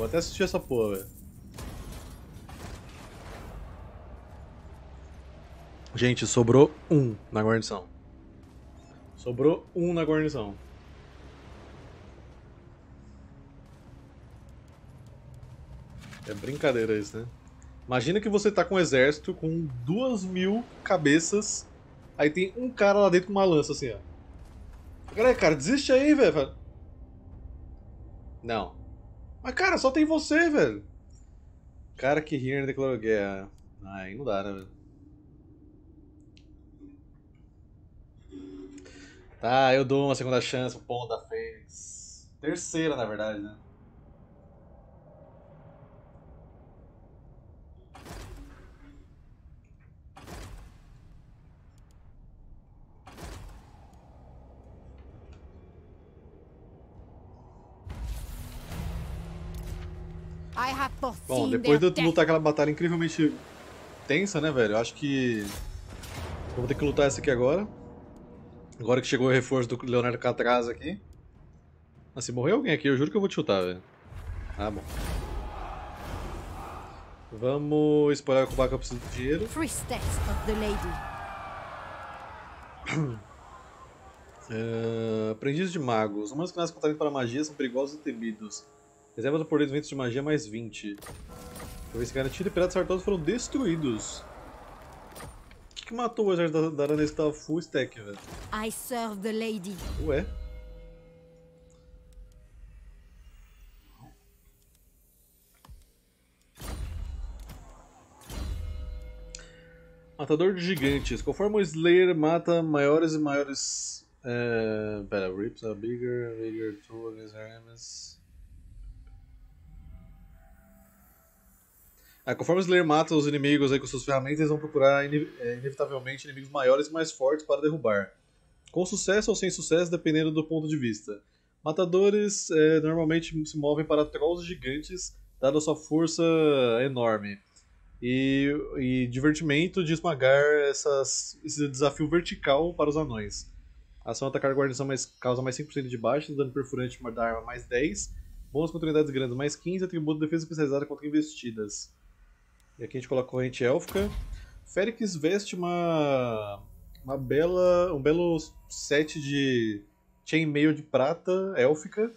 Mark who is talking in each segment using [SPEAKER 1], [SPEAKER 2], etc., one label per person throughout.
[SPEAKER 1] Vou até assistir essa porra, velho. Gente, sobrou um na guarnição. Sobrou um na guarnição. É brincadeira isso, né? Imagina que você tá com um exército com duas mil cabeças, aí tem um cara lá dentro com uma lança assim, ó. Cara, cara, desiste aí, velho. Não. Mas, cara, só tem você, velho. Cara que Hirn declarou guerra. Aí não dá, né, velho? Tá, eu dou uma segunda chance pro Pombo da Fênix. Terceira, na verdade, né? Bom, depois de eu lutar aquela batalha incrivelmente tensa, né, velho? Eu acho que. Vou ter que lutar essa aqui agora. Agora que chegou o reforço do Leonardo Catraz aqui. Ah, se morrer alguém aqui, eu juro que eu vou te chutar, velho. Ah, bom. Vamos explorar o que eu preciso de dinheiro. uh, aprendiz de magos. Humanos que nascem com talento para magia são perigosos e temidos. Reserva do poder dos ventos de magia mais 20. Talvez garantido e piratas sartosos foram destruídos. O que, que matou o exército da, Aranês que tava full stack, velho? I serve the lady. Ué? Matador de gigantes. Conforme o Slayer mata maiores e maiores. É... Pera, rips are bigger, bigger, two against Hermes. É, conforme o Slayer mata os inimigos aí com suas ferramentas, eles vão procurar é, inevitavelmente inimigos maiores e mais fortes para derrubar. Com sucesso ou sem sucesso, dependendo do ponto de vista. Matadores é, normalmente se movem para trolls gigantes, dada a sua força enorme. E, e divertimento de esmagar essas, esse desafio vertical para os anões. Ação atacar a guarnição mais, causa mais 5% de baixa, dano perfurante da arma mais 10, bônus contra unidades grandes mais 15, atributo de defesa especializada contra investidas. E aqui a gente coloca a corrente élfica. Félix veste uma, uma bela, um belo set de chainmail de prata élfica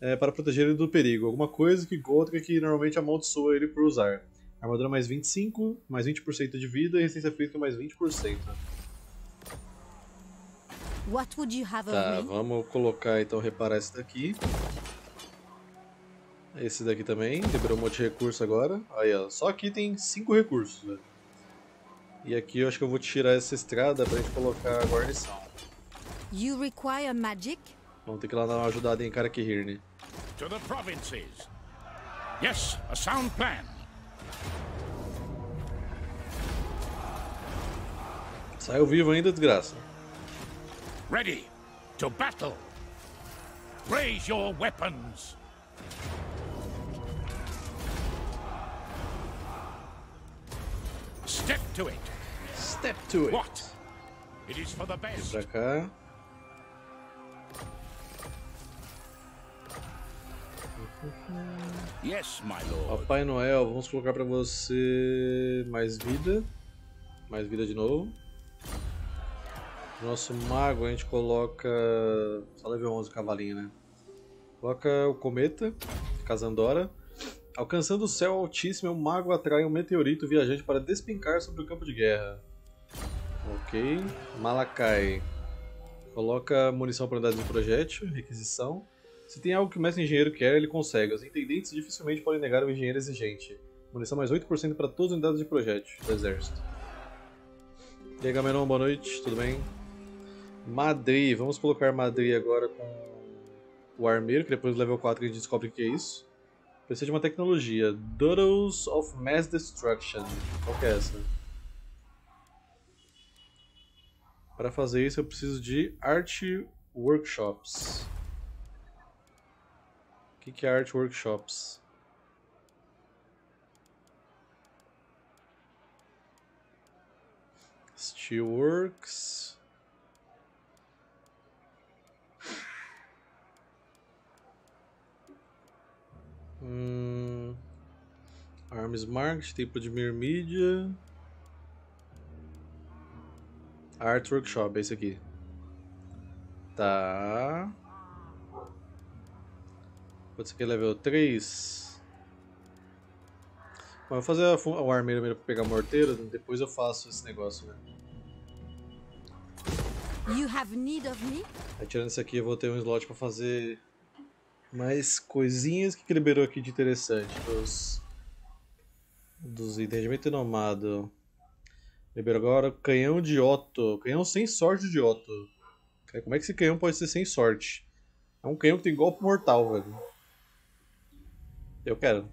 [SPEAKER 1] é, para proteger ele do perigo. Alguma coisa que Gotrek que normalmente amaldiçoa ele por usar. Armadura mais 25, mais 20% de vida e resistência física mais 20%. tá, vamos colocar então, reparar esse daqui. Esse daqui também, liberou um monte de recurso agora. Aí, ó, só aqui tem 5 recursos, velho. E aqui eu acho que eu vou tirar essa estrada pra gente colocar a guarnição. You require magic? Vamos ter que ir lá dar uma ajudada em Karakihirne. To the provinces. Yes, a sound plan. Saiu vivo ainda, desgraça. Ready to battle. Raise your weapons. Step to it. Step to it. What? It is for the best. Pra cá. Yes, my lord. Papai Noel, vamos colocar pra você mais vida. Mais vida de novo. Nosso mago a gente coloca. Só level 11 cavalinho, né? Coloca o cometa, Casandora. Alcançando o céu altíssimo, o mago atrai um meteorito viajante para despincar sobre o campo de guerra. Ok. Malakai. Coloca munição para unidades de projétil, requisição. Se tem algo que o mestre engenheiro quer, ele consegue. Os intendentes dificilmente podem negar o engenheiro exigente. Munição mais 8% para todas as unidades de projétil do exército. E aí, Gamenon, boa noite, tudo bem? Madri, vamos colocar Madri agora com o armeiro, que depois do level 4 a gente descobre o que é isso. Precisa de uma tecnologia. Doodles of Mass Destruction. Qual que é essa? Para fazer isso eu preciso de Art Workshops. O que, que é Art Workshops? Steelworks. Hum... Arms Market, Tempo de Mirmídia. Art Workshop, é esse aqui. Tá. Pode ser que é level 3. Bom, eu vou fazer o armeiro primeiro pra pegar morteiro, depois eu faço esse negócio, né? You have need of me? Aí, tirando isso aqui, eu vou ter um slot pra fazer mais coisinhas que liberou aqui de interessante. Dos, dos entendimento nomado. Liberou agora canhão de Otto. Canhão sem sorte de Otto. Como é que esse canhão pode ser sem sorte? É um canhão que tem golpe mortal, velho. Eu quero.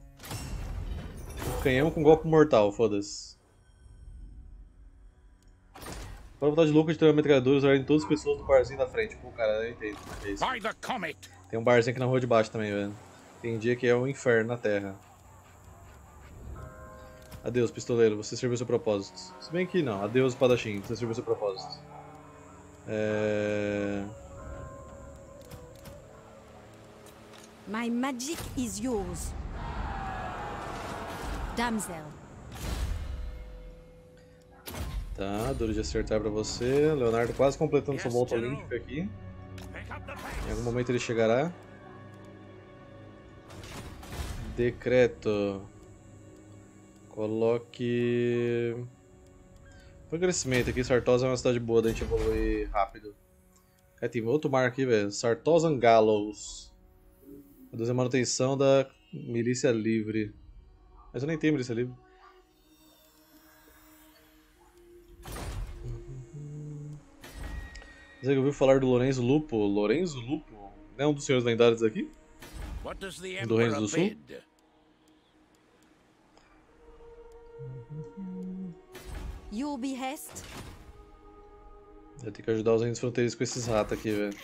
[SPEAKER 1] Um canhão com golpe mortal, foda-se. Para vontade louca de ter uma metralhadora usar em todas as pessoas do barzinho da frente. Pô, cara, eu entendo. É isso. Tem um barzinho aqui na rua de baixo também, velho. Tem dia que é o um inferno na terra. Adeus, pistoleiro, você serviu seu propósito. Se bem que não, adeus, espadachim, você serviu seu propósito. É... My magic is yours. Damsel. Tá, duro de acertar pra você. Leonardo quase completando sua volta olímpica aqui. Em algum momento ele chegará. Decreto. Coloque. Foi crescimento aqui. Sartosa é uma cidade boa da gente evoluir rápido. É, tem outro mar aqui, velho. Sartosan Gallows. Reduzir a manutenção da milícia livre. Mas eu nem tenho milícia livre. Você ouviu falar do Lorenzo Lupo? Lorenzo Lupo? Não é um dos senhores lendários aqui? Do Reino do Sul? Be hest? Eu tenho que ajudar os índios fronteiriços com esses ratos aqui, velho.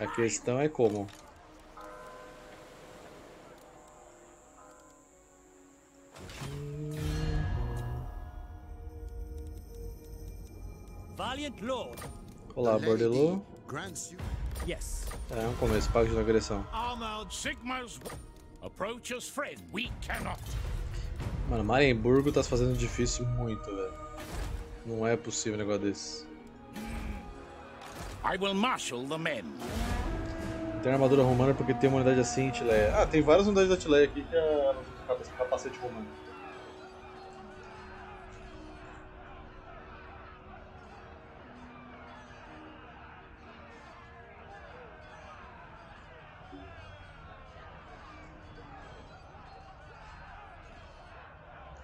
[SPEAKER 1] A questão é como. Olá, Bordelô. É um começo, pago de agressão. Mano, Marienburgo tá se fazendo difícil muito, velho. Não é possível um negócio desse. I will marshal the men. Tem armadura romana porque tem uma unidade assim, Tileia. Ah, tem várias unidades da Tileia aqui que é capacete romano.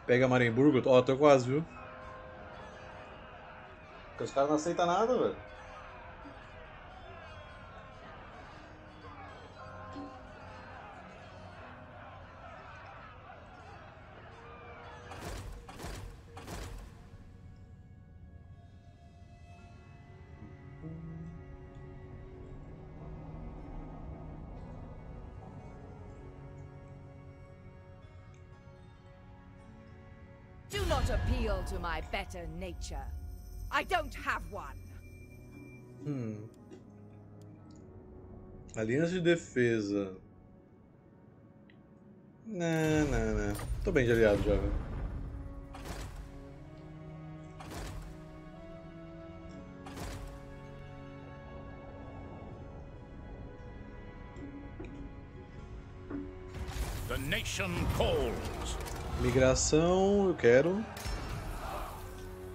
[SPEAKER 1] Pega Marenburgo. Ó, oh, tô quase, viu? Porque os caras não aceitam nada, velho. To my better nature. I don't have one. Hum. Aliança de defesa. Não, não, não. Tô bem de aliado já, velho. The nation calls. Migração, eu quero.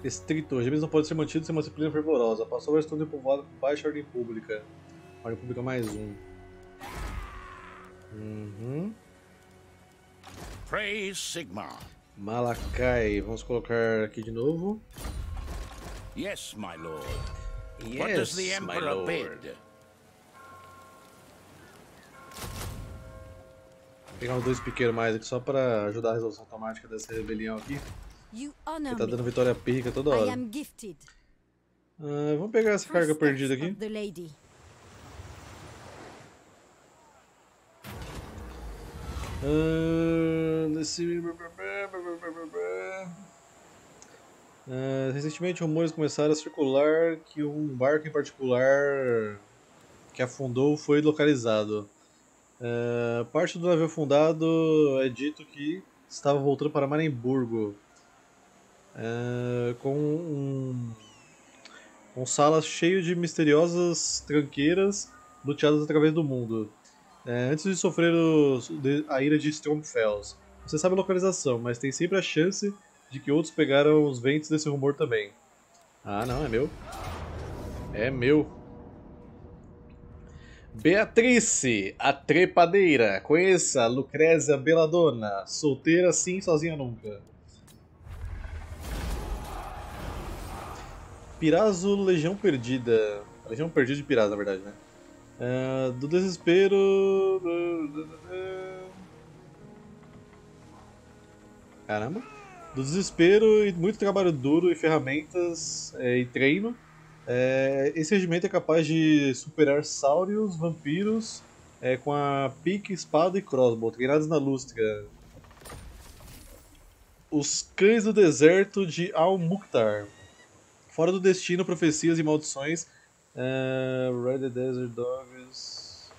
[SPEAKER 1] Estrito. Gêmeos não podem ser mantidos sem uma disciplina fervorosa. Passou a estão povoado com baixa ordem pública. Ordem pública mais um. Uhum. Praise Sigma. Malakai. Vamos colocar aqui de novo. Yes, my lord. Yes, What does the Emperor bid? Pegar uns dois piqueiros mais aqui só para ajudar a resolução automática dessa rebelião aqui. Ele tá dando vitória pírrica toda hora. Ah, vamos pegar essa carga perdida aqui. Uh, uh, recentemente rumores começaram a circular que um barco em particular que afundou foi localizado. Uh, parte do navio afundado é dito que estava voltando para Marenburgo. É, com um, com salas cheias de misteriosas tranqueiras luteadas através do mundo. É, antes de sofrer os, de, a ira de Stromfells. Você sabe a localização, mas tem sempre a chance de que outros pegaram os ventos desse rumor também. Ah, não, é meu. É meu. Beatrice, a trepadeira. Conheça Lucrézia Beladona. Solteira sim, sozinha nunca. Pirazo, Legião Perdida. Legião Perdida de Pirazo, na verdade, né? Uh, do desespero. Caramba. Do desespero e muito trabalho duro e ferramentas é, e treino. É, esse regimento é capaz de superar saurios, vampiros, é, com a pique, espada e crossbow, treinados na lustra. Os cães do deserto de Al-Mukhtar. Fora do destino, profecias e maldições é, Red Desert Dogs.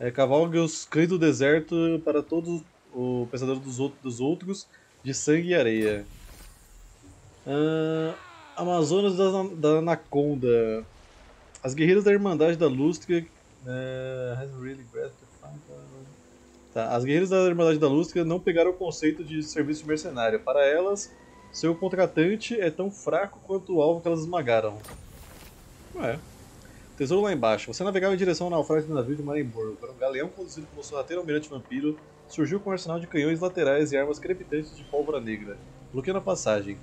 [SPEAKER 1] É, cavalga os cães do deserto para todos o pensador dos, outros, dos outros de sangue e areia. Uh, Amazonas da, da Anaconda. As guerreiras da Irmandade da Lustra. Uh, really tá, as guerreiras da Irmandade da Lustra não pegaram o conceito de serviço mercenário. Para elas, seu contratante é tão fraco quanto o alvo que elas esmagaram. Ué. Tesouro lá embaixo. Você navegava em direção ao naufrágio do navio de Marenburgo, quando um galeão conduzido pelo sorrateiro almirante vampiro surgiu com um arsenal de canhões laterais e armas crepitantes de pólvora negra, bloqueando a passagem.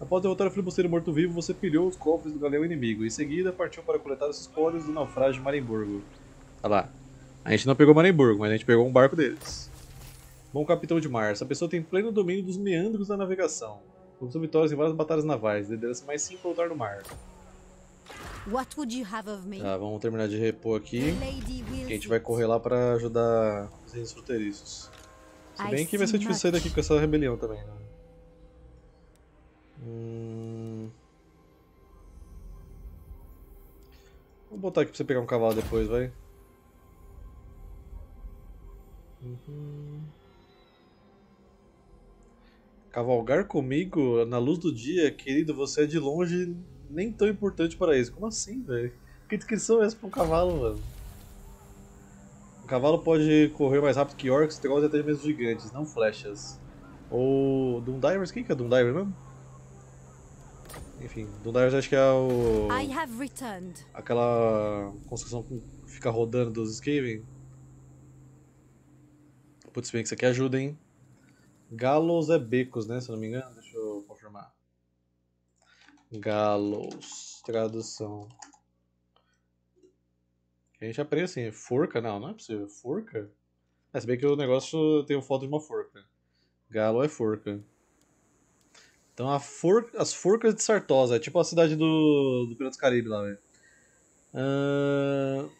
[SPEAKER 1] Após derrotar o filibusteiro morto-vivo, você pilhou os cofres do galeão inimigo e em seguida partiu para coletar os espólios do naufrágio de Marenburgo. Olha lá. A gente não pegou Marenburgo, mas a gente pegou um barco deles. Bom capitão de mar, essa pessoa tem pleno domínio dos meandros da navegação. Conquistou vitórias em várias batalhas navais, liderança mais 5 lutar no mar. What would you have of me? Tá, vamos terminar de repor aqui. Que a gente vai correr lá pra ajudar os reis fronteiriços. Se bem que vai ser difícil sair daqui com essa rebelião também, né? Hum... Vou botar aqui pra você pegar um cavalo depois, vai. Uhum. Cavalgar comigo na luz do dia, querido, você é de longe nem tão importante para isso. Como assim, velho? Que descrição é essa pra um cavalo, mano? Um cavalo pode correr mais rápido que orcs, trolls e até mesmo gigantes, não flechas. Ou Doomdivers, quem que é Doomdiver mesmo? Enfim, Doomdivers acho que é o... Aquela construção que fica rodando dos Skaven. Putz, bem que isso aqui ajuda, hein? Galos é becos, né? Se eu não me engano. Deixa eu confirmar. Galos. Tradução. A gente aprende assim, forca? Não, não é possível. Forca? É, se bem que o negócio tem foto de uma forca. Galo é forca. Então for... as forcas de Sartosa, é tipo a cidade do, do Piratas Caribe lá, velho. Uh...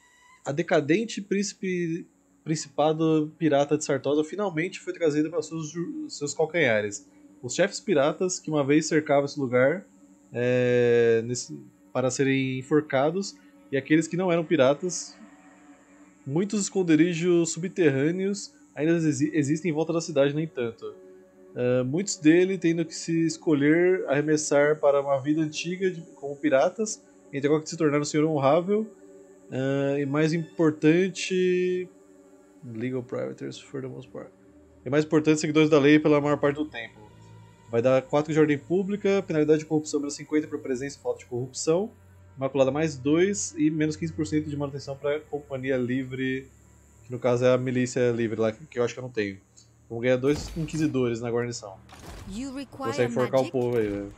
[SPEAKER 1] A decadente príncipe... Principado Pirata de Sartosa finalmente foi trazida para seus, seus calcanhares. Os chefes piratas que uma vez cercavam esse lugar é, nesse, para serem enforcados, e aqueles que não eram piratas. Muitos esconderijos subterrâneos ainda existem em volta da cidade, no entanto. Uh, muitos deles tendo que se escolher arremessar para uma vida antiga de, como piratas, em troca de se tornar um senhor honrável, uh, e mais importante, legal privateers for the most part. E mais importante, seguidores da lei pela maior parte do tempo. Vai dar 4 de ordem pública, penalidade de corrupção menos 50 por presença e falta de corrupção, maculada mais 2 e menos 15% de manutenção para companhia livre, que no caso é a milícia livre lá, que eu acho que eu não tenho. Vamos ganhar dois inquisidores na guarnição. Consegue enforcar o povo aí, velho.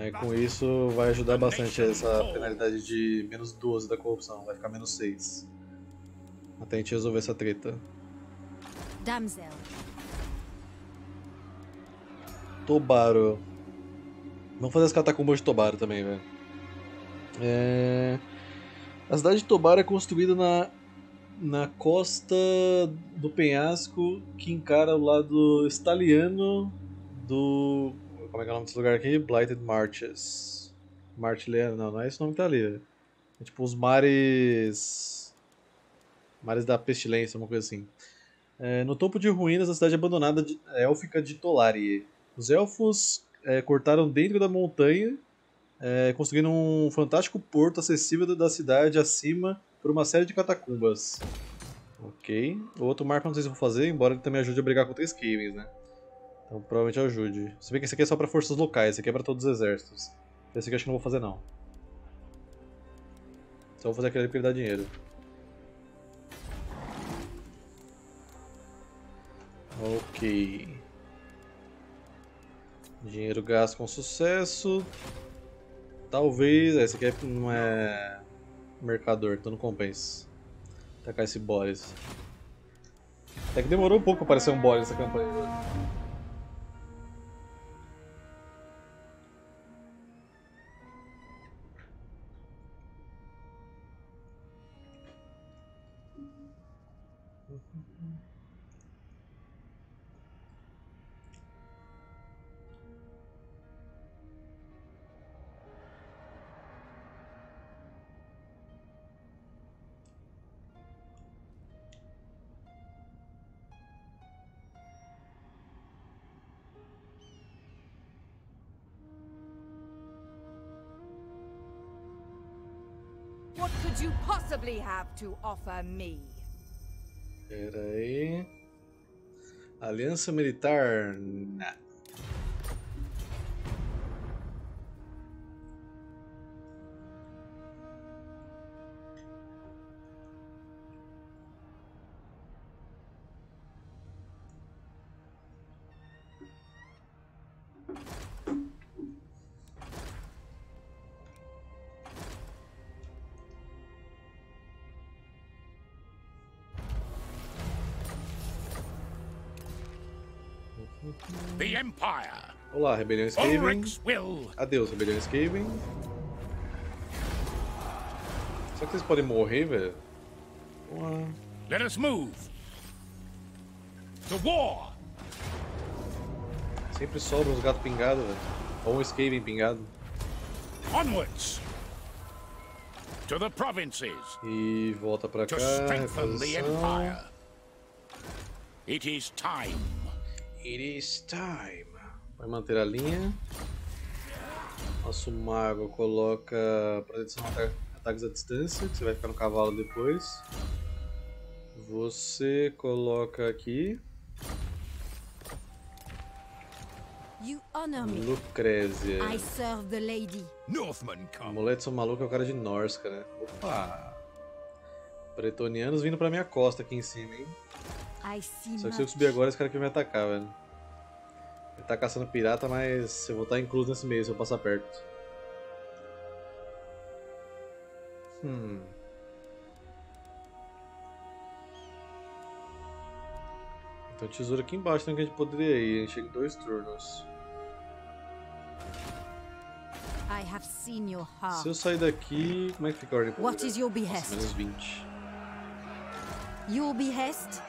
[SPEAKER 1] É, com isso vai ajudar bastante essa penalidade de menos 12 da corrupção, vai ficar menos 6. Até a gente resolver essa treta. Damsel. Tobaro. Vamos fazer as catacumbas de Tobaro também, velho. É... A cidade de Tobaro é construída na, na costa do penhasco que encara o lado estaliano do. Como é que é o nome desse lugar aqui? Blighted Marches. Martiliano, não, não é esse nome que tá ali. É tipo os mares Mares da Pestilência, uma coisa assim. É, no topo de ruínas da cidade abandonada de, élfica de Tolari. Os elfos é, cortaram dentro da montanha, é, construindo um fantástico porto acessível da cidade acima por uma série de catacumbas. Ok. O outro marco não sei se vou fazer, embora ele também ajude a brigar contra Skavens, né? Então provavelmente ajude. Você vê que esse aqui é só para forças locais, esse aqui é para todos os exércitos. Esse aqui acho que não vou fazer não. Só vou fazer aquele porque ele dá dinheiro. Ok. Dinheiro gasto com sucesso. Talvez. Esse aqui é, não é mercador, então não compensa. Tacar esse Boris. Até que demorou um pouco para aparecer um Boris nessa campanha.
[SPEAKER 2] Have to offer me?
[SPEAKER 1] Pera aí. Aliança Militar. Nah. Olá, Rebelião Skaven. Adeus, Rebelião Skaven. Será que vocês podem morrer, velho?
[SPEAKER 3] Let us move. To war.
[SPEAKER 1] Sempre sobra uns gatos pingados, velho. Ou um Skaven pingado.
[SPEAKER 3] Onwards. To the provinces.
[SPEAKER 1] E volta pra
[SPEAKER 3] To
[SPEAKER 1] cá.
[SPEAKER 3] strengthen the. Empire. It is time.
[SPEAKER 1] It is time. Vai manter a linha. Nosso mago coloca proteção ata ataques à distância, que você vai ficar no cavalo depois. Você coloca aqui
[SPEAKER 2] You honor me.
[SPEAKER 1] Lucrézia.
[SPEAKER 2] I serve the lady.
[SPEAKER 3] Northmen come.
[SPEAKER 1] São maluco é o cara de Norska, né? Opa! Bretonianos vindo pra minha costa aqui em cima, hein? Só que se eu subir agora, esse cara aqui vai me atacar, velho. Ele tá caçando pirata, mas eu vou estar incluso nesse meio se eu passar perto. Hum. Então tesouro aqui embaixo também que a gente poderia ir, a gente chega em dois turnos.
[SPEAKER 2] I have seen your heart.
[SPEAKER 1] Se eu sair daqui, como é que fica a ordem
[SPEAKER 2] What
[SPEAKER 1] pública?
[SPEAKER 2] is your
[SPEAKER 1] Nossa,
[SPEAKER 2] behest?
[SPEAKER 1] menos 20.
[SPEAKER 2] Your behest?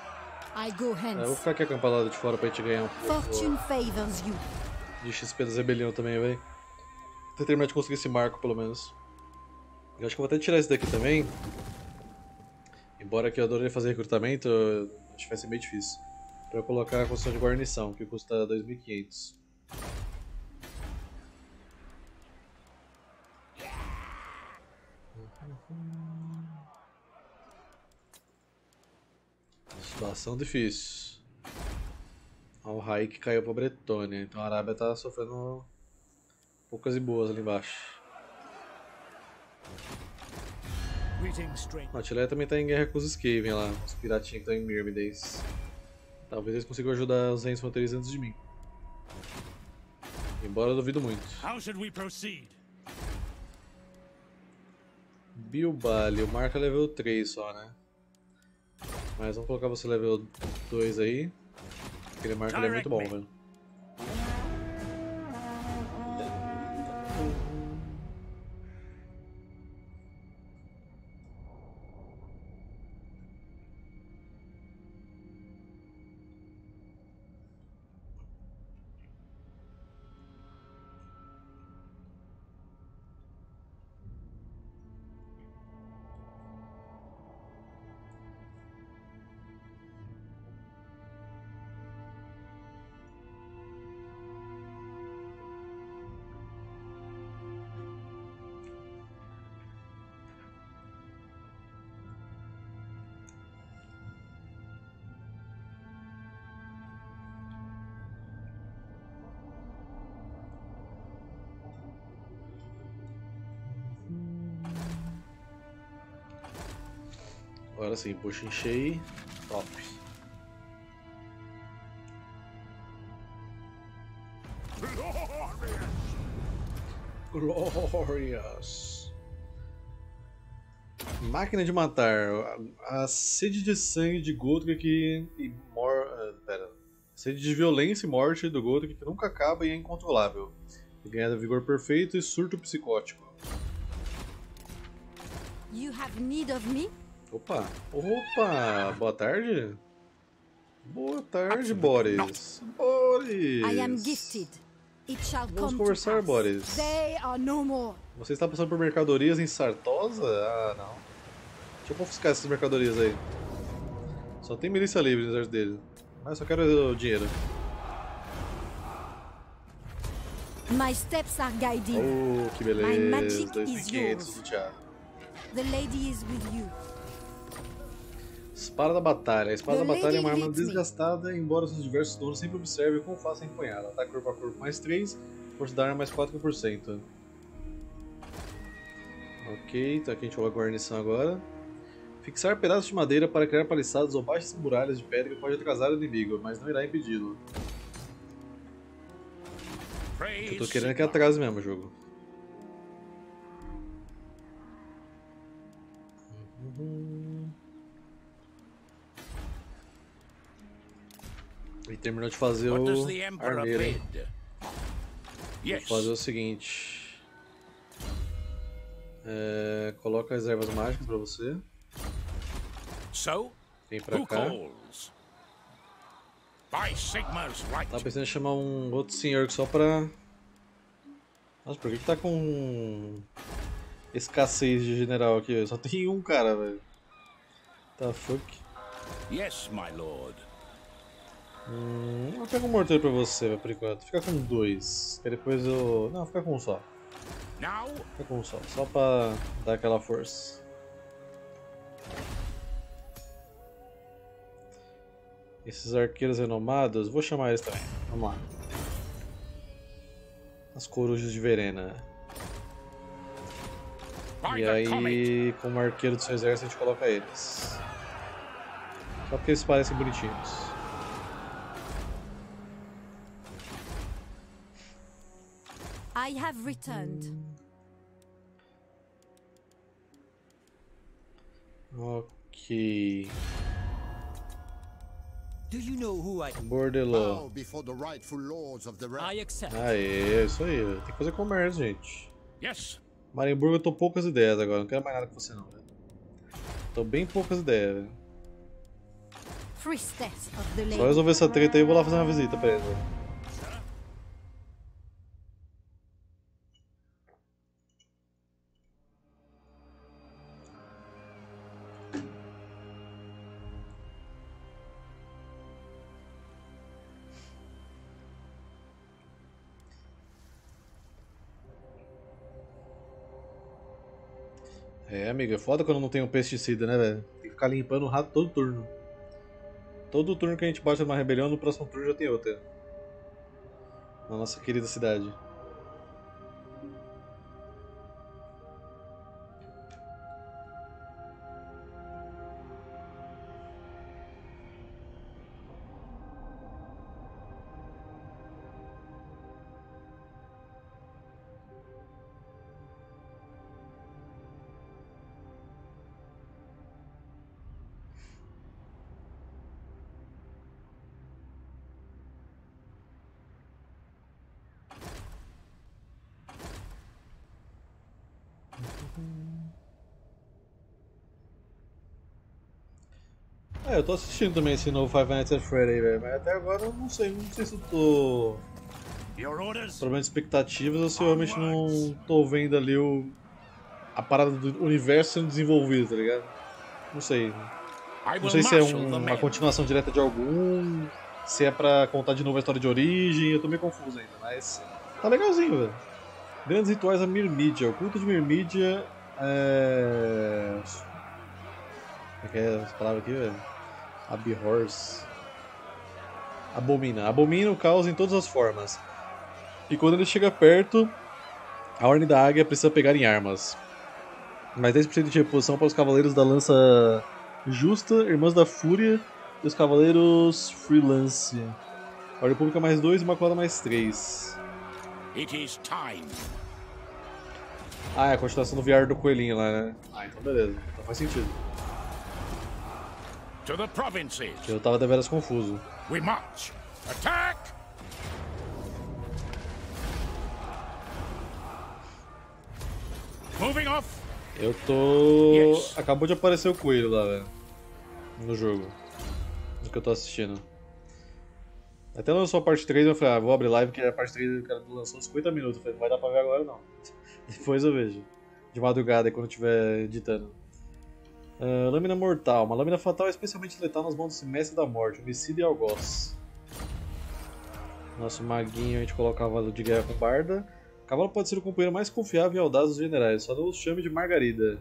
[SPEAKER 1] É, eu vou ficar aqui acampado lá de fora pra gente ganhar um
[SPEAKER 2] Fortune favors you.
[SPEAKER 1] de XP das rebelião também, velho. Até terminar de conseguir esse marco, pelo menos. Eu acho que eu vou até tirar esse daqui também. Embora que eu adorei fazer recrutamento, acho que vai ser meio difícil. Pra colocar a construção de guarnição, que custa 2.500. Situação difícil. Olha o Rai que caiu pra Bretônia, então a Arábia tá sofrendo poucas e boas ali embaixo. A Tileia também tá em guerra com os Skaven lá, os piratinhos que estão em Myrmides. Talvez eles consigam ajudar os reis fronteiriços antes de mim. Embora eu duvido muito. Bilbali, o marca é level 3 só, né? Mas vamos colocar você level 2 aí. Aquele marca ele é muito bom, velho. Agora sim, Bochinchei. Top. Glorious. Máquina de matar. A sede de sangue de Godric e mor... eh, Pera. Sede de violência e morte do Godric que nunca acaba e é incontrolável. Ele ganha vigor perfeito e surto psicótico.
[SPEAKER 2] You have need of me?
[SPEAKER 1] Opa! Opa! Boa tarde! Boa tarde, Boris! Boris!
[SPEAKER 2] I am gifted. It shall
[SPEAKER 1] Vamos conversar. Boris.
[SPEAKER 2] They are no more.
[SPEAKER 1] Você está passando por mercadorias em Sartosa? Ah, não. Deixa eu confiscar essas mercadorias aí. Só tem milícia livre no exército dele. Mas eu só quero o dinheiro.
[SPEAKER 2] My steps are guiding.
[SPEAKER 1] Oh, que
[SPEAKER 2] My
[SPEAKER 1] beleza.
[SPEAKER 2] magic
[SPEAKER 1] 2.500
[SPEAKER 2] is
[SPEAKER 1] Thiago.
[SPEAKER 2] The lady is with you.
[SPEAKER 1] Espada da Batalha. A Espada
[SPEAKER 2] The
[SPEAKER 1] da Batalha é uma arma desgastada, embora seus diversos donos sempre observem como fácil é empunhá-la. Ataque corpo a corpo mais 3, força da arma mais 4%. Ok, então aqui a gente coloca a guarnição agora. Fixar pedaços de madeira para criar paliçadas ou baixas muralhas de pedra pode atrasar o inimigo, mas não irá impedi-lo. Eu tô querendo que atrase mesmo o jogo. E terminou de fazer o armeiro. Vou fazer o seguinte. É, coloca as ervas mágicas pra você. Vem pra cá. Tava pensando em chamar um outro senhor só pra. Nossa, por que, que tá com escassez de general aqui? Só tem um cara, velho. Tá fuck.
[SPEAKER 3] Yes, my lord.
[SPEAKER 1] Hum, eu pego um morteiro pra você, por enquanto. Fica com dois. Que depois eu. Não, fica com um só. Fica com um só. Só pra dar aquela força. Esses arqueiros renomados, vou chamar eles também. Vamos lá. As corujas de Verena. E aí, como arqueiro do seu exército, a gente coloca eles. Só porque eles parecem bonitinhos.
[SPEAKER 2] I have returned.
[SPEAKER 1] Ok.
[SPEAKER 4] Do you know who I
[SPEAKER 1] Bordelô.
[SPEAKER 5] Bow before the rightful lords of the realm.
[SPEAKER 4] I accept?
[SPEAKER 1] Aê, é isso aí. Tem que fazer comércio, gente.
[SPEAKER 3] Yes.
[SPEAKER 1] Marimburgo eu tô poucas ideias agora, não quero mais nada com você não, velho. Tô bem poucas ideias, velho. Só resolver essa treta aí e vou lá fazer uma visita pra ele. velho. Amiga, é foda quando não tem um pesticida, né, velho? Tem que ficar limpando o rato todo turno. Todo turno que a gente bate numa rebelião, no próximo turno já tem outra. Na nossa querida cidade. É, eu tô assistindo também esse novo Five Nights at Freddy, velho, mas até agora eu não sei, não sei se eu tô problema de expectativas ou se eu realmente não tô vendo ali o a parada do universo sendo desenvolvido, tá ligado? Não sei. Não sei se é um- uma continuação direta de algum, se é pra contar de novo a história de origem, eu tô meio confuso ainda, mas tá legalzinho, velho. Grandes rituais da Mirmídia. O culto de Mirmídia é. Como é que é essa palavra aqui, velho? Abhors. Abomina. Abomina o caos em todas as formas. E quando ele chega perto, a Ordem da Águia precisa pegar em armas. Mais 10% de reposição para os Cavaleiros da Lança Justa, Irmãs da Fúria e os Cavaleiros Freelance. Ordem Pública mais 2 e Imaculada mais 3.
[SPEAKER 3] It is time.
[SPEAKER 1] Ah, é a continuação do VR do coelhinho lá, né? Ah, então beleza. Então faz sentido.
[SPEAKER 3] To the provinces.
[SPEAKER 1] Eu tava deveras confuso.
[SPEAKER 3] We march. Attack! Moving off.
[SPEAKER 1] Eu tô.
[SPEAKER 3] Yes.
[SPEAKER 1] Acabou de aparecer o coelho lá, velho. No jogo. No que eu tô assistindo. Até lançou a parte 3 eu falei, ah, vou abrir live porque a parte 3 o cara lançou 50 minutos. Eu falei, não vai dar pra ver agora não. Depois eu vejo. De madrugada, quando eu estiver editando. Ah, lâmina mortal. Uma lâmina fatal é especialmente letal nas mãos do Mestre da Morte, homicida e algoz. Nosso maguinho a gente coloca cavalo de guerra com barda. Cavalo pode ser o companheiro mais confiável e audaz dos generais, só não os chame de Margarida.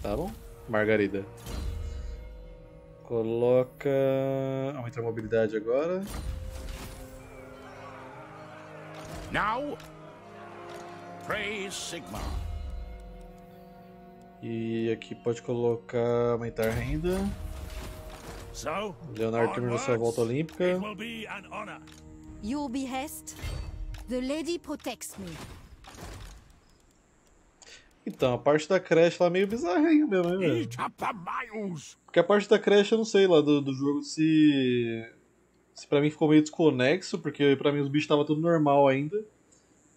[SPEAKER 1] Tá bom? Margarida. Coloca. Aumenta a mobilidade agora.
[SPEAKER 3] Now. Praise Sigma.
[SPEAKER 1] E aqui pode colocar aumentar a renda. Leonardo terminou sua volta olímpica.
[SPEAKER 6] it will be an honor.
[SPEAKER 2] Your behest? The lady protects me.
[SPEAKER 1] Então, a parte da creche lá é meio bizarrinha mesmo, né, velho? Porque a parte da creche eu não sei lá do, do jogo se. Se pra mim ficou meio desconexo, porque pra mim os bichos estavam tudo normal ainda.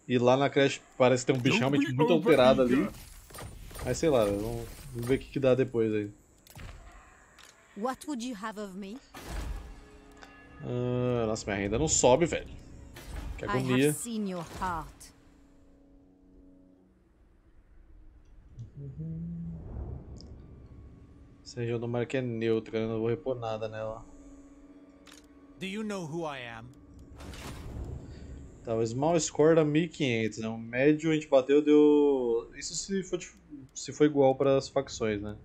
[SPEAKER 1] E lá na creche parece que tem um bicho realmente muito alterado ali. Mas sei lá, vamos, ver o que, que dá depois aí.
[SPEAKER 2] What would you have of me?
[SPEAKER 1] Ah, nossa, minha renda não sobe, velho. Que
[SPEAKER 2] I
[SPEAKER 1] agonia.
[SPEAKER 2] have seen your heart.
[SPEAKER 1] Essa região do mar que é neutra, eu não vou repor nada nela.
[SPEAKER 6] Do you know who I am?
[SPEAKER 1] Tá, o small score dá 1500, né? O médio a gente bateu deu. Isso se for, dif- se for igual para as facções, né?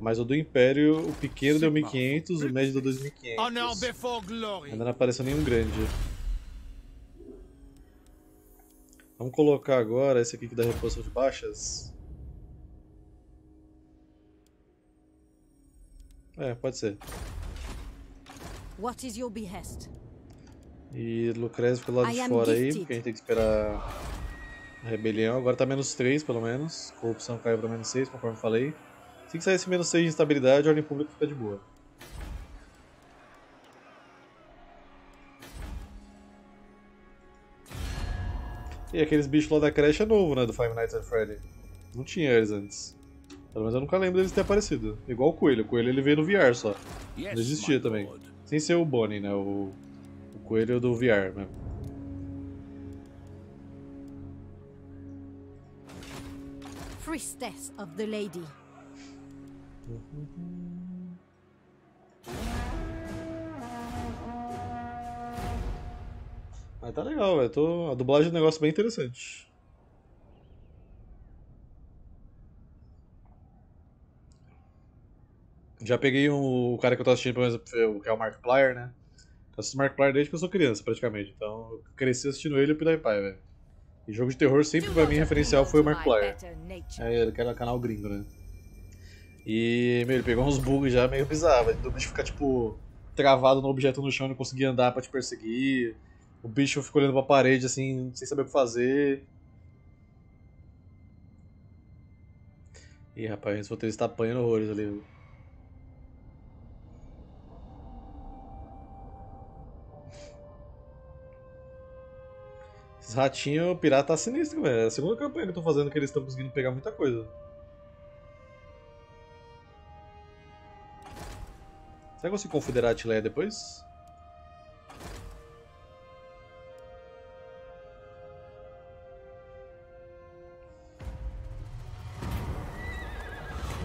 [SPEAKER 1] Mas o do Império, o pequeno deu 1500, o médio deu 2500.
[SPEAKER 6] Honor before glory.
[SPEAKER 1] Ainda não apareceu nenhum grande. Vamos colocar agora esse aqui que dá reposição de baixas. É, pode ser.
[SPEAKER 2] What is your behest?
[SPEAKER 1] E Lucrezio lado
[SPEAKER 2] I
[SPEAKER 1] de fora aí, porque a gente tem que esperar rebelião. Agora tá menos 3 pelo menos. Corrupção caiu pra menos 6, conforme falei. Se que sair esse menos 6 de instabilidade, a ordem pública fica de boa. E aqueles bichos lá da creche é novo, né? Do Five Nights at Freddy. Não tinha eles antes. Pelo menos eu nunca lembro deles ter aparecido. Igual o Coelho. O Coelho ele veio no VR só. Não existia também. Sem ser o Bonnie, né? O, o Coelho do VR mesmo.
[SPEAKER 2] Priestess of the lady.
[SPEAKER 1] Mas tá legal, velho. Tô... A dublagem é um negócio bem interessante. Já peguei um, o cara que eu tô assistindo, pelo menos, que é o Markiplier, né? Eu assisto Markiplier desde que eu sou criança, praticamente. Então, eu cresci assistindo ele e o PewDiePie, velho. E jogo de terror sempre pra mim referencial foi o Markiplier. É, ele era canal gringo, né? E, meu, ele pegou uns bugs já meio bizarros. Do bicho ficar, tipo, travado no objeto no chão e não conseguir andar pra te perseguir. O bicho fica olhando pra parede, assim, sem saber o que fazer. Ih, rapaz, esse roteiro está apanhando horrores ali. Esses ratinhos, pirata tá sinistro, velho. É a segunda campanha que eu tô fazendo que eles estão conseguindo pegar muita coisa. Será que eu consigo confederar a Tileia depois?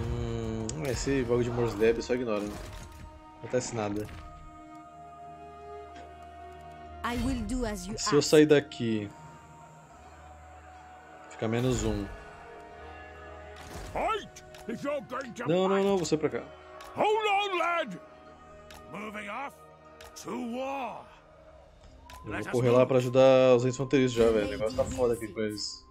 [SPEAKER 1] Hum, esse bagulho de Morse Lab só ignora. Não acontece nada. Se eu sair daqui. Fica menos um. Não, não, não, você pra cá.
[SPEAKER 3] Hold on, lad!
[SPEAKER 6] Moving off to war.
[SPEAKER 1] Eu vou correr lá pra ajudar os infanteristas já, velho. O negócio tá foda aqui com eles.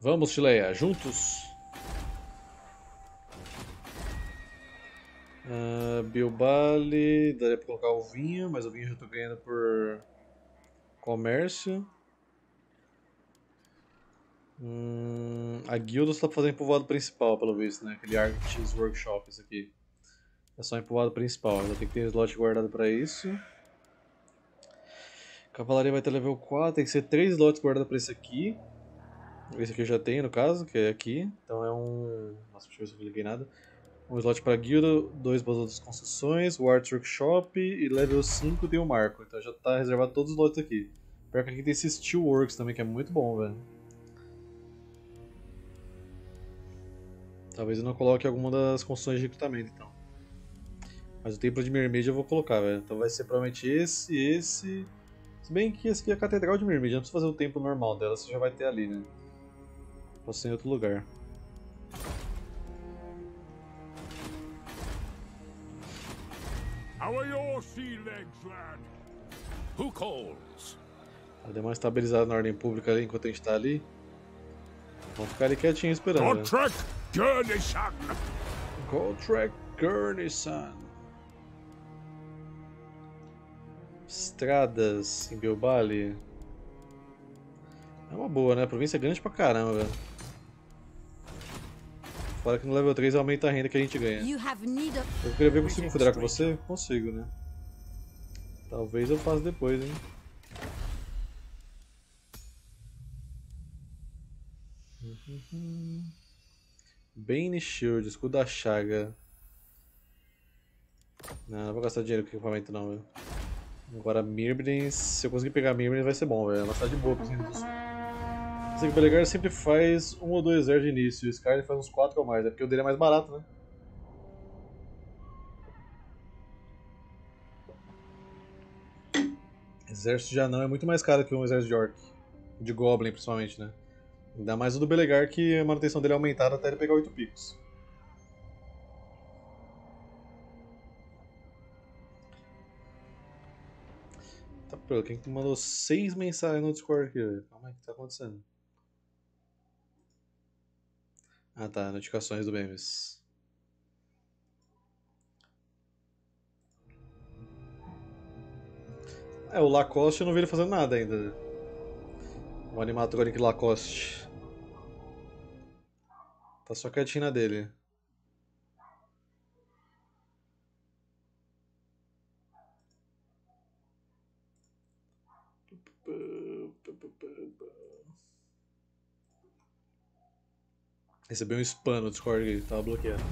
[SPEAKER 1] Vamos, Chileia, juntos. Uh, Bilbali, daria pra colocar o vinho, mas o vinho eu já tô ganhando por comércio. Hum, a guilda está fazendo povoado principal, pelo visto, né? Aquele Arctis Workshop, isso aqui. É só em povoado principal, ainda tem que ter slot guardado para isso. Cavalaria vai ter level 4, tem que ser 3 slots guardados para esse aqui. Esse aqui eu já tenho, no caso, que é aqui. Então é um... Nossa, deixa eu ver se eu liguei nada. Um slot para guilda, dois para outras construções, Art Workshop e level 5 tem o Marco. Então já está reservado todos os slots aqui. Pior que aqui tem esse Steelworks também, que é muito bom, velho. Talvez eu não coloque alguma das construções de recrutamento, então. Mas o templo de Mermid eu vou colocar, velho. Então vai ser provavelmente esse, esse... Se bem que esse aqui é a Catedral de Mermid, não precisa fazer o templo normal dela, você já vai ter ali, né? Posso ser em outro lugar.
[SPEAKER 3] How are your sea legs, lad?
[SPEAKER 6] Who calls?
[SPEAKER 1] Deu uma estabilizada na ordem pública ali enquanto a gente tá ali. Vamos ficar ali quietinho esperando. Né?
[SPEAKER 3] Gurnison!
[SPEAKER 1] Gotrek Gurnison. Estradas em Bilbali. É uma boa, né? A província é grande pra caramba, velho. Fora que no level 3 aumenta a renda que a gente ganha. Eu queria ver se consigo confederar com você? Consigo, né? Talvez eu faça depois, hein? Bane Shield, escudo da chaga. Não, não vou gastar dinheiro com equipamento não, velho. Agora Mirbrins, se eu conseguir pegar Mirbrins vai ser bom, velho. Ela tá de boa o Belegar sempre faz um ou dois zero de início, o Sky faz uns 4 ou mais, é porque o dele é mais barato, né? Exército já não é muito mais caro que um exército de Orc. De Goblin, principalmente, né? Ainda mais o do Belegar, que a manutenção dele é aumentada até ele pegar 8 picos. Tá quem que mandou 6 mensagens no Discord aqui, velho? Calma aí, o que tá acontecendo? Ah tá, notificações do Memes. É, o Lacoste eu não vi ele fazendo nada ainda. O animatronic Lacoste. Tá só quietinho na dele. Recebi um spam no Discord que tava bloqueado.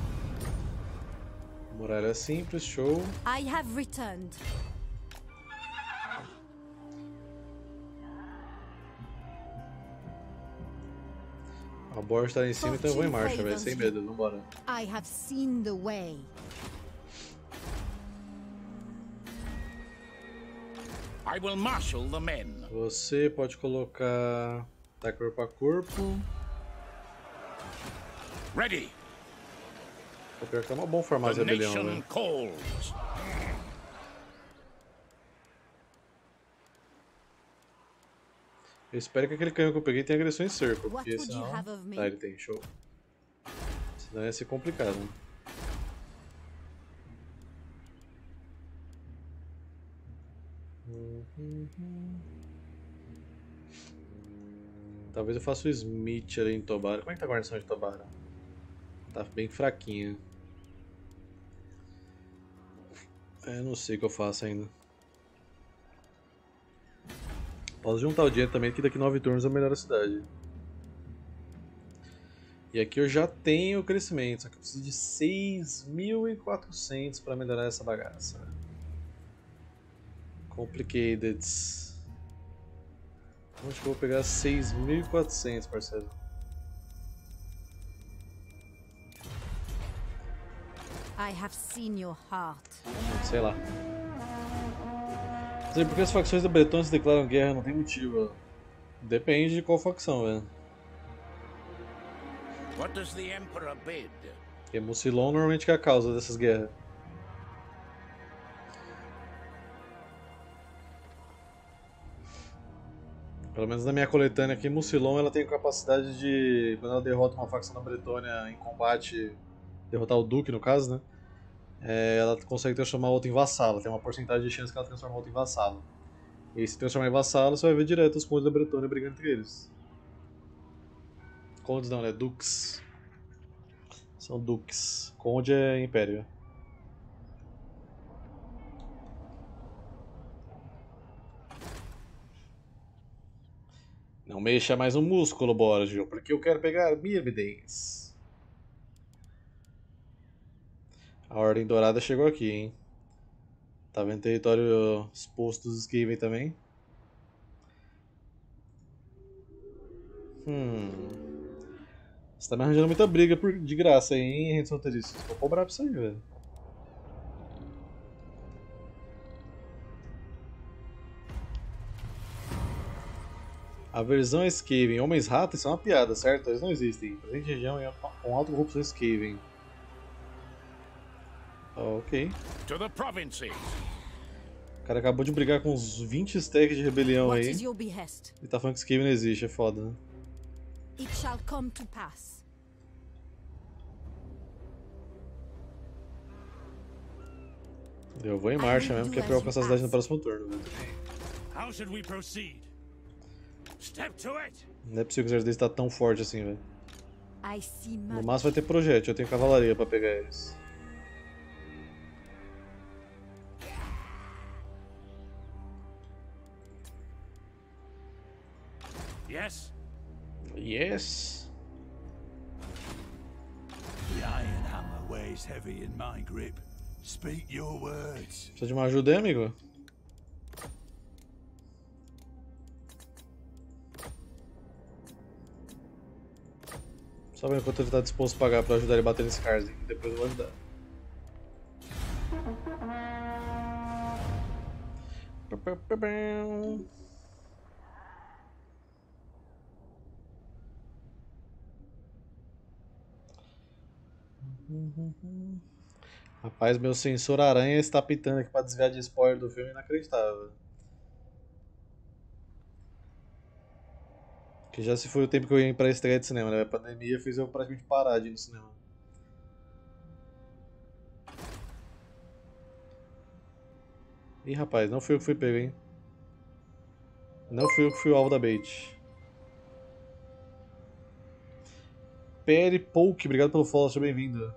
[SPEAKER 1] Muralha simples, show.
[SPEAKER 2] I have returned.
[SPEAKER 1] A Borja tá em cima, então eu vou em marcha, velho. Sem medo, vambora.
[SPEAKER 2] I have seen the way.
[SPEAKER 3] I will marshal the men.
[SPEAKER 1] Você pode colocar tá corpo a corpo.
[SPEAKER 3] Ready.
[SPEAKER 1] O pior que é uma bom formar rebelião,
[SPEAKER 3] nation
[SPEAKER 1] velho.
[SPEAKER 3] calls.
[SPEAKER 1] Eu espero que aquele canhão que eu peguei tenha agressão em cerco, porque senão... Tá, ele tem, show. Senão ia ser complicado. Talvez eu faça o Smith ali em Tobara. Como é que tá a guarnição de Tobara? Tá bem fraquinha. É, não sei o que eu faço ainda. Posso juntar o dinheiro também, que daqui 9 turnos eu melhoro a cidade. E aqui eu já tenho crescimento, só que eu preciso de 6.400 para melhorar essa bagaça. Complicated. Onde que eu vou pegar 6.400, parceiro?
[SPEAKER 2] I have seen your heart.
[SPEAKER 1] Sei lá. Não sei porque as facções da Bretonha se declaram guerra, não tem motivo. Depende de qual facção, velho.
[SPEAKER 3] What does the Emperor bid?
[SPEAKER 1] Porque Mucilon normalmente que é a causa dessas guerras. Pelo menos na minha coletânea aqui, Mucilon ela tem capacidade de, quando ela derrota uma facção da Bretônia em combate, derrotar o Duque no caso, né? É, ela consegue transformar outra em vassalo, tem uma porcentagem de chance que ela transforma outra em vassalo. E se transformar em vassalo, você vai ver direto os condes da Bretônia brigando entre eles. Condes não, né? Dukes. São duques. Conde é império. Não mexa mais um músculo, Borgio, porque eu quero pegar Myrmidens. A Ordem Dourada chegou aqui, hein? Tava em território exposto dos Skaven também. Hum. Você tá me arranjando muita briga por, de graça aí, hein, Rentos Roteiristas? Vou cobrar pra isso aí, velho. A versão Skaven, Homens Ratos, isso é uma piada, certo? Eles não existem. Presente região é com alta corrupção Skaven. Ok.
[SPEAKER 3] To the provinces.
[SPEAKER 1] O cara acabou de brigar com uns 20 stacks de rebelião
[SPEAKER 2] What
[SPEAKER 1] aí. E tá falando que Skaven não existe, é foda, né?
[SPEAKER 2] It shall come to pass.
[SPEAKER 1] Eu vou em marcha mesmo, que é pra eu alcançar a cidade no próximo turno, velho.
[SPEAKER 6] How should we proceed?
[SPEAKER 3] Step to it.
[SPEAKER 1] Não é possível que os exércitos tá tão forte assim, velho. No máximo vai ter projétil, eu tenho cavalaria pra pegar eles.
[SPEAKER 3] Yes.
[SPEAKER 1] Yes!
[SPEAKER 6] The iron hammer weighs heavy in my grip. Speak your words.
[SPEAKER 1] Precisa de uma ajuda aí, amigo? Só ver quanto ele tá disposto a pagar pra ajudar ele a bater nesse Karzen. Depois eu vou ajudar. Rapaz, meu sensor aranha está pitando aqui pra desviar de spoiler do filme inacreditável. Que já se foi o tempo que eu ia pra estreia de cinema, né? A pandemia fez eu praticamente parar de ir no cinema. Ih, rapaz, não fui eu que fui pego, hein? Não fui eu que fui o alvo da bait. Perry Poke, obrigado pelo follow, seja bem-vindo.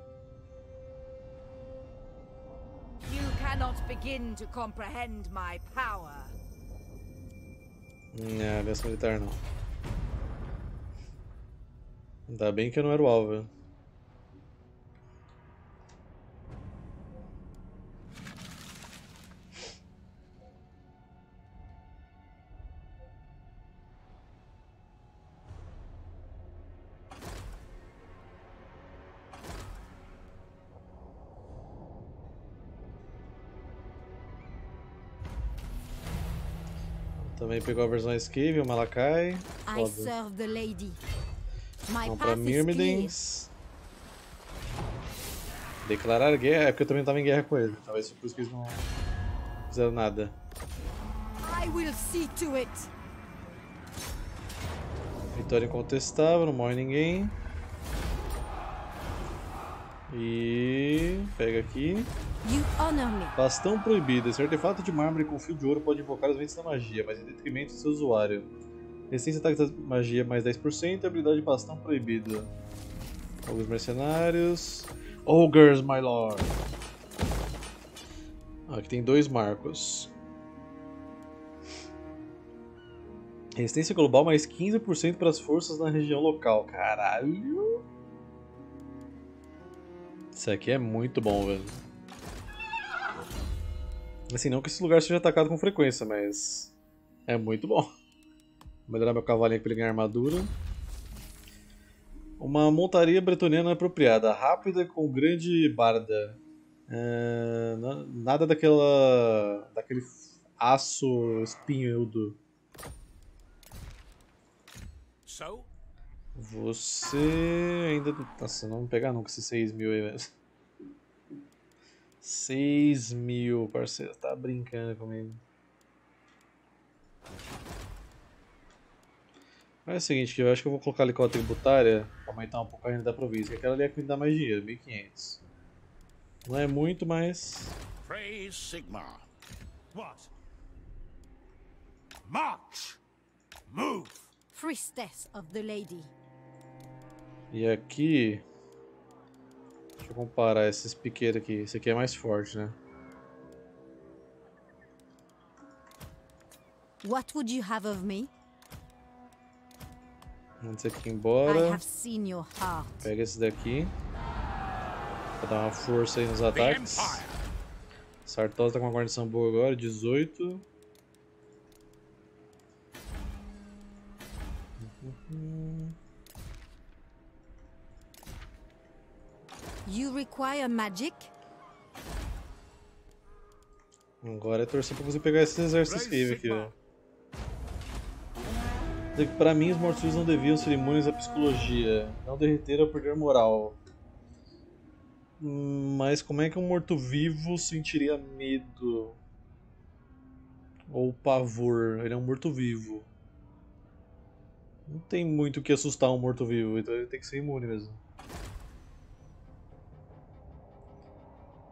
[SPEAKER 4] Begin to comprehend my power.
[SPEAKER 1] Não, aliança militar não. Ainda bem que eu não era o alvo. Também pegou a versão Escape, o Malakai.
[SPEAKER 2] I
[SPEAKER 1] Foda.
[SPEAKER 2] serve the lady.
[SPEAKER 1] Vamos pra. Myrmidens. Declarar guerra, é porque eu também tava em guerra com ele. Talvez por isso que eles não fizeram nada.
[SPEAKER 2] I will see to it.
[SPEAKER 1] Vitória incontestável, não morre ninguém. E. pega aqui. Bastão proibido. Esse artefato de mármore com fio de ouro pode invocar os ventos da magia, mas em detrimento do seu usuário. Resistência ataque da magia mais 10% e habilidade de bastão proibido. Alguns mercenários. Ogres, my lord. Ah, Aqui tem dois marcos. Resistência global mais 15% para as forças na região local. Caralho! Isso aqui é muito bom, velho. Assim, não que esse lugar seja atacado com frequência, mas é muito bom. Vou melhorar meu cavalinho para ele ganhar armadura. Uma montaria bretoniana apropriada, rápida com grande barda. É, na- nada daquela. daquele aço espinhudo. Você ainda. Nossa, não vou pegar nunca esses 6 mil aí, velho. 6 mil, parceiro. Tá brincando comigo. Faz o seguinte, eu acho que eu vou colocar ali com a tributária pra aumentar um pouco a renda da província. que Aquela ali é que me dá mais dinheiro, 1.500. Não é muito, mas...
[SPEAKER 3] Praise Sigmar.
[SPEAKER 6] What? March! Move!
[SPEAKER 2] Priestess of the Lady.
[SPEAKER 1] E aqui... Deixa eu comparar esses piqueiros aqui. Esse aqui é mais forte, né?
[SPEAKER 2] What would you have of me?
[SPEAKER 1] Esse aqui
[SPEAKER 2] I
[SPEAKER 1] embora. Pega esse daqui. Pra dar uma força aí nos
[SPEAKER 3] The
[SPEAKER 1] ataques. Sartosa tá com uma guarnição boa agora, 18.
[SPEAKER 2] You require magic?
[SPEAKER 1] Agora é torcer pra conseguir pegar esses exércitos esquive aqui, ó. Pra mim, os mortos não deviam ser imunes à psicologia, não derreter ou perder moral. Mas como é que um morto-vivo sentiria medo? Ou pavor? Ele é um morto-vivo. Não tem muito o que assustar um morto-vivo, então ele tem que ser imune mesmo.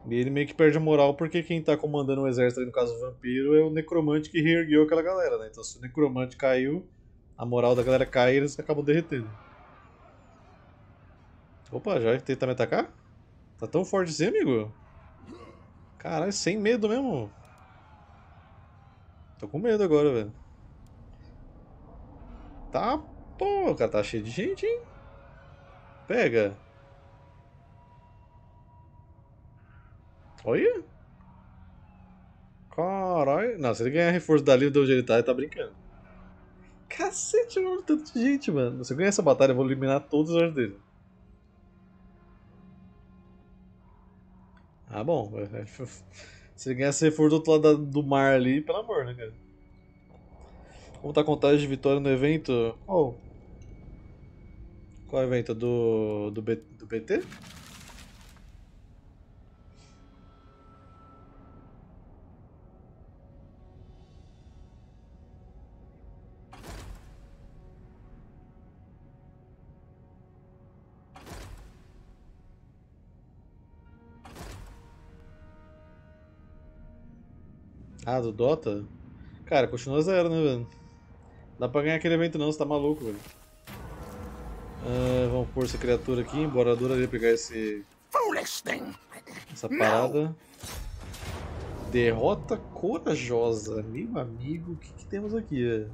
[SPEAKER 1] E ele meio que perde a moral porque quem tá comandando o exército, no caso o vampiro, é o necromante que reergueu aquela galera, né? Então se o necromante caiu, a moral da galera cai e eles acabam derretendo. Opa, já tenta me atacar? Tá tão forte assim, amigo? Caralho, sem medo mesmo. Tô com medo agora, velho. Tá, pô, cara, tá cheio de gente, hein? Pega. Olha. Caralho. Não, se ele ganhar reforço dali de onde ele tá, ele tá brincando. Cacete, mano, tanto de gente, mano. Se eu ganhar essa batalha, eu vou eliminar todos os dele. Ah, bom. Se ele ganhar esse reforço do outro lado do mar ali, pelo amor, né, cara? Como tá a contagem de vitória no evento? Qual? Qual evento? Do, do, B, do BT? Ah, do Dota? Cara, continua zero, né, velho? Dá pra ganhar aquele evento não, você tá maluco, velho. Ah, vamos pôr essa criatura aqui, embora adoraria pegar esse, essa parada. Derrota corajosa. Meu amigo, o que, que temos aqui?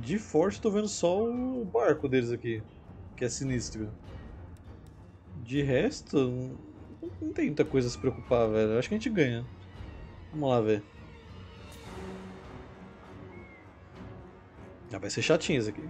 [SPEAKER 1] De forte tô vendo só o barco deles aqui, que é sinistro. De resto, não tem muita coisa a se preocupar, velho. Acho que a gente ganha. Vamos lá ver. Ah, vai ser chatinho isso aqui.